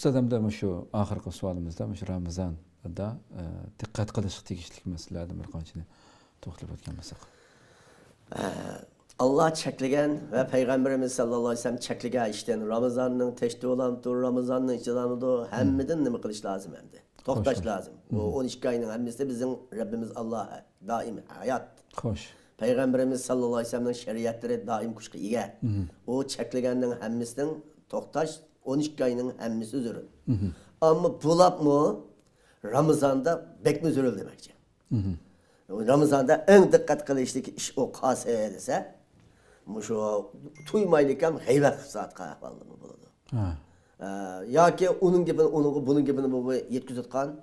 Ustoz hamda shu oxirgi savolimizda shu Ramazonda e, diqqat qilish tegishli masalalardan bir qanchani to'xtalib o'tgan bo'lsak. Allah çekligen ve Peygamberimiz sallallahu aleyhi ve sellem çekligen işten Ramazan'ın teşti olanıdır, Ramazan'ın içilanıdır, hemmeden ne mi kılış lazım hem de. Toktaş Hoş. lazım. O 12 ayının hemmesi bizim Rabbimiz Allah daim hayat. Xo'sh. Peygamberimiz sallallahu aleyhi ve sellem'in şeriatları daim kuşku ige. O çekligenin hemmesinin toktaş 12 ayının hemmesi zürün. Ama bulap mı Ramazan'da bekmi zürül demekçe. Ramazan'da en dikkat kılıştık iş o kaseye dese, şu tuymaylıkam heybet saat ahvallı mı buludu. Ha. Ee, yoki uning gibi uning buning gibini bu yetkazayotgan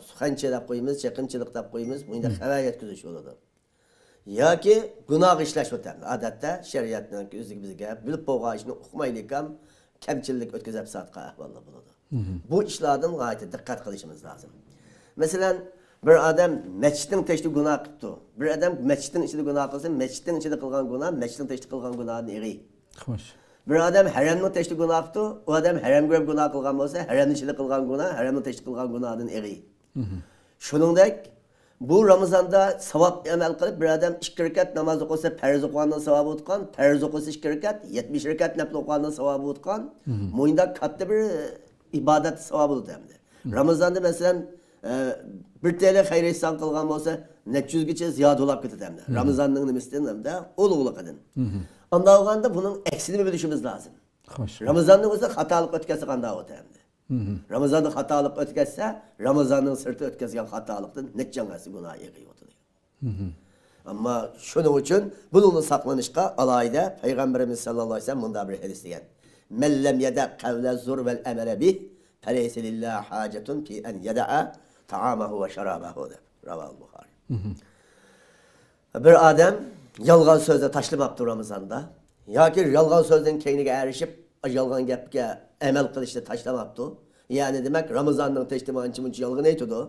suxancha deb qo'yamiz chaqimchilik deb qo'yamiz bunda xabar yetkazish bo'ladi yoki gunoh ishlash o'tadi odatda shariatni o'ziga bizga bilib bo'lgan ishni uqmaylik ham kamchilik o'tkazib satqa ahvollar bo'ladi. Bu ishlardan g'oyatda diqqat qilishimiz lozim masalan bir odam masjidning tashida gunoh qilibdi. Bir odam masjidning ichida gunoh qilsa masjidning ichida qilgan gunoh masjidning tashida qilgan gunohdan eri. Xo'sh. bir odam haromni tashdi gunoh qildi u odam ko'rib gunoh qilgan bo'lsa haromni ichida qilgan gunoh haromni tashdi qilgan gunohdan eri. Shuningdek bu ramazonda savob amal qilib bir odam ikki rakat namoz o'qisa farz o'qigandan savobi o'tgan farz o'qisa ikki rakat yetmish rakat nafl o'qigandan savobi o'tgan mo'yinda katta bir ibodat savobi o'tdi hamda. Ramazonda masalan e, bir tl xayr ehson qilgan bo'lsa necha yuzgacha ziyoda ulab ketadi hamda. Ramazonning nimasidan hamda ulug'liqidan anda olganda buning aksini bilishimiz lozim. Ramazonni o'zi xatolik o'tkazsa qanday o'tadi ramazonda xatolik o'tkazsa ramazonning sirti o'tkazgan xatolikdan nechangasi gunoh yig'iy o'tadi ammo shuning uchun bunini saqlanishga alayda payg'ambarimiz sallallohu alayhi vasallam bunda bir hadis degan "Men lam yada qavla zur vel amala bih falaysa lillahi hajatun fi an yada'a ta'amahu ve şarabahu deb raval buxoriy bir odam yolg'on so'zni tashlamabdi ramazonda yoki yolg'on so'zning keyniga erishib yolg'on gapga amal qilishni tashlamabdi ya'ni demak ramazonning tashtimanchi muncha yolg'on aytadi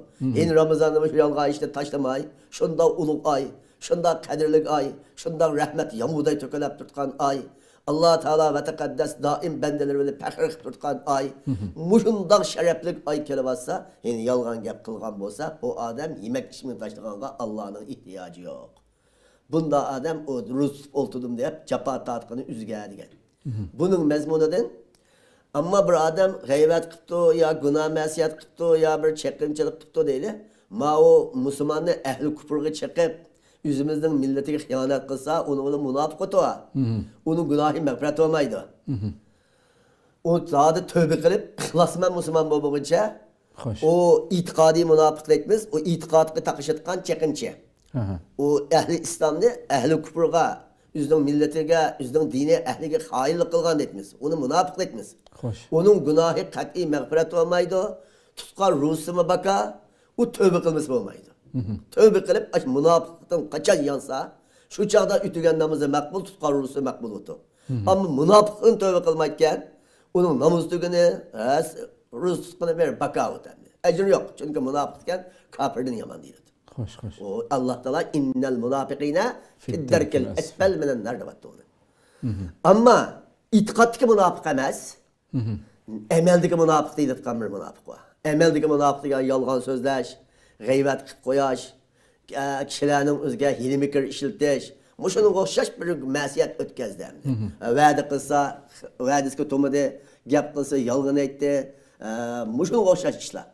endi ramazonni shu yolg'on ishni tashlamay shundoq ulug' oy shundoq qadrli oy shundoq rahmat yomg'irday to'kilib turgan oy alloh taolo va taqaddas doim bandalar bilan faxr qilib turgan oy mushundoq sharafli oy kelyapsa endi yolg'on gap qilgan bo'lsa u odam yemak ichmak tashlaganga allohning ehtiyoji yo'q bunda odam o rus o'ltirdim deb jafo tortqini uzga degan buning mazmunidan ammo bir odam g'ayvat qilibdi yo gunoh masiyat qilibdi yo bir chaqinchilik qilibdi deydi ma u musulmonni ahli kufrga chiqib o'zimizning millatiga xiyonat qilsa uni uni munofiq o'tadi uni gunohi mag'firat bo'lmaydi. U zodi tövbe qilib ixlosman musulmon bo'lguncha u e'tiqodiy munofiqlikmiz u e'tiqodga taqishayotgan chaqinchi u ahli islomni ahli kufrga o'zining millatiga o'zining dini ahliga xoinlik qilgan deymiz uni munofiq deymiz Xo'sh. uning gunohi qat'iy mag'firat bo'lmaydi tutqan rusimi baka u tövbe qilmasa bo'lmaydi tövbe qilib ash munofiqdan qachon yonsa shu chog'da o'tigan namozi maqbul tutqan rusi maqbul o'ti ammo munofiqdan tövbe qilmayotgan uning namoz tugini rus tutqini berib baka o'tadi ajr yo'q chunki munofiq ekan kofirdan yomon deydi xo'sh xo'sh. Alloh taolo innal munofiqina fiddarkil asfal. minan nar deyapti uni. Mhm. Ammo e'tiqoddagi munofiq emas. Mhm. Amaldagi munofiq deydigan bir munofiq bor amaldagi munofiq degan yolg'on so'zlash g'ayvat qilib qo'yish kishilarning o'ziga hilmi kir ishiltish shunga o'xshash bir masiyat o'tkazdi mhm. va'da qilsa va'dasiga to'madi gap qilsa yolg'on aytdi shunga o'xshash ishlar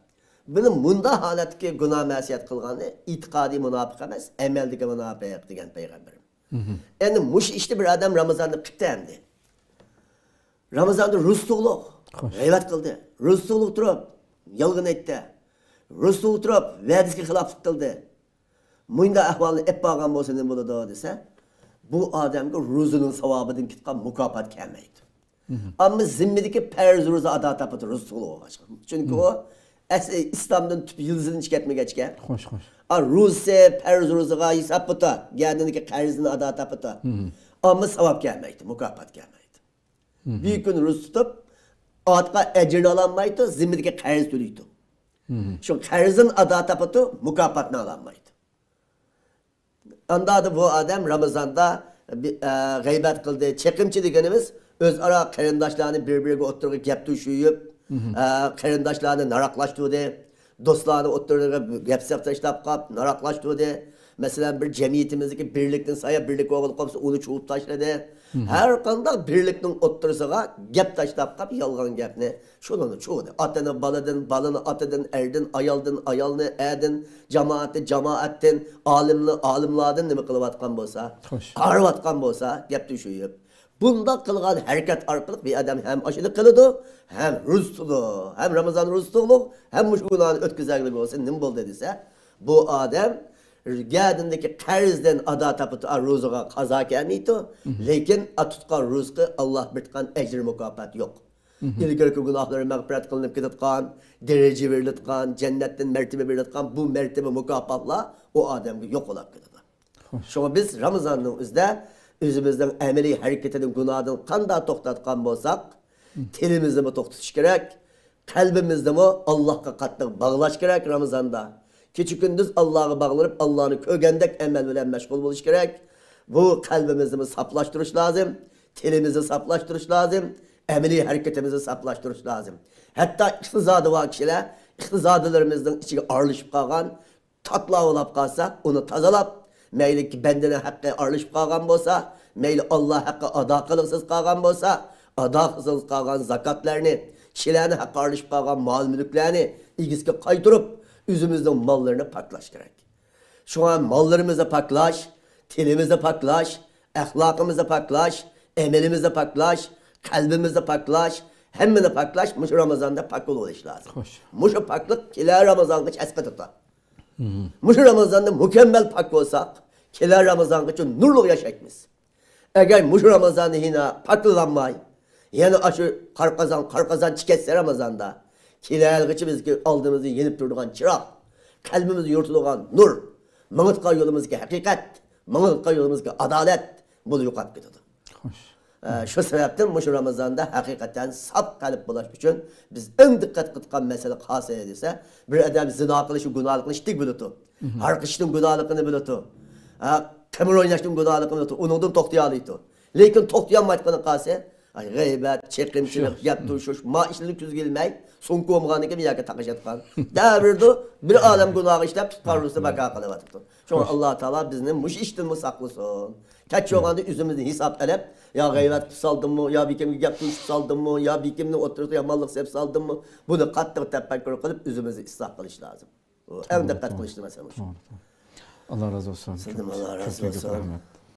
buni bunda holatga gunoh masiyat qilgani e'tiqodiy munofiq emas amaldagi munofiq degan payg'ambarim. Mhm. Endi mush ishni bir odam ramazonni qilibdi endi ramazonda rustuqliq g'aybat qildi. Rustuqliq turib yolg'on aytdi. Rustuqliq turib vadisga xiloflik qildi. Bunday ahvolni ep olgan bo'lsa nima bo'ladi desa bu odamga ro'zining savobidan ketgan mukofot kamaydi. Mhm. Ammo zimmidagi farz ro'za ado topadi rustuqliq bo'lg'achqa chunki mhm. u es- İslam'dan tüp yıldızını çıkartmaya geçken. Xo'sh, xo'sh. A Rusya perz ruzuga hesap puta, kendindeki karzını ada tapıtı. Ama savab gelmeydi, mukafat gelmeydi. Bir gün Rus tutup, atqa ecrini alanmaydı, zimmideki karz tülüydü. Şu karzın ada tapıtı mukafatını alanmaydı. Anda da bu adam Ramazan'da bir, e, gıybet kıldı. Çekimçi degenimiz öz ara karindaşlarını birbirine oturup gap Ee, qarindoshlarni naraqlashtirdi do'stlarni o'ttirdiga gap tashlab qolib naraqlashtirdi masalan bir jamiyatimizdagi birlikdan saya birlik o'g'il qolsa uni chuvib tashladi har qanday birlikning o'ttirisiga gap tashlab qolib yolg'on gapni shuni chuvdi otani boladan bolani otadan erdan ayoldan ayolni adin jamoati jamoatdan olimni olimlardan nima qilayotgan bo'lsa. Qarayotgan bo'lsa gapni shuyib Bunda qilgan harakat orqali bir odam ham ashuni qiladi, ham ro'z tutadi, ham Ramazon ro'z tutadi, ham mush gunohni o'tkazaglik bo'lsa nima bo'ldi desa, bu odam gadindagi qarzdan ado topib ro'ziga qazo kelmaydi, lekin tutgan ro'zqi Alloh bitgan ajr mukofot yo'q. ilgarigi gunohlari mag'firat qilinib ketayotgan, daraja beriladigan, jannatdan martaba beriladigan bu martaba mukofotlar u odamga yo'q bo'lib ketadi. Şuna biz Ramazan'ın özde özümüzden emeli hareketinin günahını kanda toktatkan bolsak, tilimizi mi toktatuş gerek, kalbimizi mi Allah'a katlık bağlaş gerek Ramazan'da. Küçük gündüz Allah'a bağlanıp Allah'ını kögendek emel bilen meşgul buluş gerek. Bu kalbimizi mi saplaştırış lazım, tilimizi saplaştırış lazım, emeli hareketimizi saplaştırış lazım. Hatta iktizadı var kişiler, iktizadılarımızın içine ağırlaşıp kalgan, tatlı olap kalsa onu tazalap, meyli ki bendine hakkı arışıp kalgan bolsa, meyli Allah hakkı ada kılıksız kalgan bolsa, ada kılıksız kalgan zakatlarını, kişilerini hakkı arışıp kalgan mal mülüklerini ilgisine kaytırıp, üzümüzün mallarını paklaş gerek. Şu an mallarımızı paklaş, tilimizi paklaş, ahlakımızı paklaş, emelimizi paklaş, kalbimizi paklaş, hemmini paklaş, muş Ramazan'da pakıl oluş lazım. Hoş. Muş paklık kila Ramazan'da kesme tutar. Muş Ramazan'da mükemmel pak olsak, kila Ramazan için nurlu yaşayımız. Eğer muş Ramazan'da yine paklılanmay, yani aşı karkazan, karkazan çiketse Ramazan'da, kila için ki aldığımızı yenip durduğun çırak, kalbimizi yurtuluğun nur, mağıtka yolumuzki hakikat, mağıtka yolumuzki adalet, bunu yukarı gidiyordu. Hoş. Ee, şu sebepten bu şu Ramazan'da hakikaten sap kalıp bulaş için biz en dikkat kıtkan mesele hası edilse bir adam zina kılışı günahlı kılışı dik biliyordu. Harkıştın günahlıkını biliyordu. Ha, Kömür oynaştın günahlıkını biliyordu. Onundan toktayalıydı. Lekin toktayanmaydıkını kası Ay gıybet, çekimçilik, yap duruşuş, ma işlilik düz gelmey, son komğanı gibi yaka takış etkan. Devirdi, bir alem günahı işlep tutarlısı baka kılıvatıktı. Çünkü allah Teala bizden muş iştin mi Kaç yoğanda üzümüzü hesap edip, ya gayret saldım mı, ya bir kimge gap duruş saldım mı, ya bir kimni oturup ya mallık sep saldım mı, bunu katlı tefekkür kılıp üzümüzü ıslah kılış lazım. En dikkat kılıştı mesela. Allah razı olsun. Sizden Allah razı olsun.